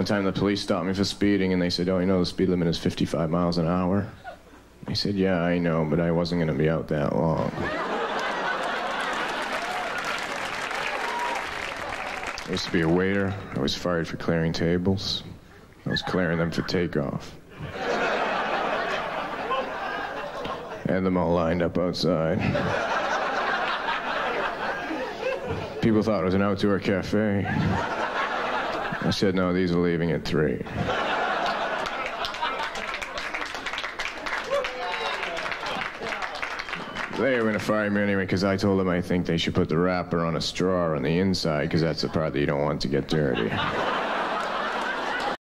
One time the police stopped me for speeding and they said, Oh, you know the speed limit is 55 miles an hour? I said, Yeah, I know, but I wasn't going to be out that long. I used to be a waiter. I was fired for clearing tables. I was clearing them for takeoff. Had them all lined up outside. People thought it was an outdoor cafe. I said, no, these are leaving at three. They were going to fire me anyway because I told them I think they should put the wrapper on a straw on the inside because that's the part that you don't want to get dirty.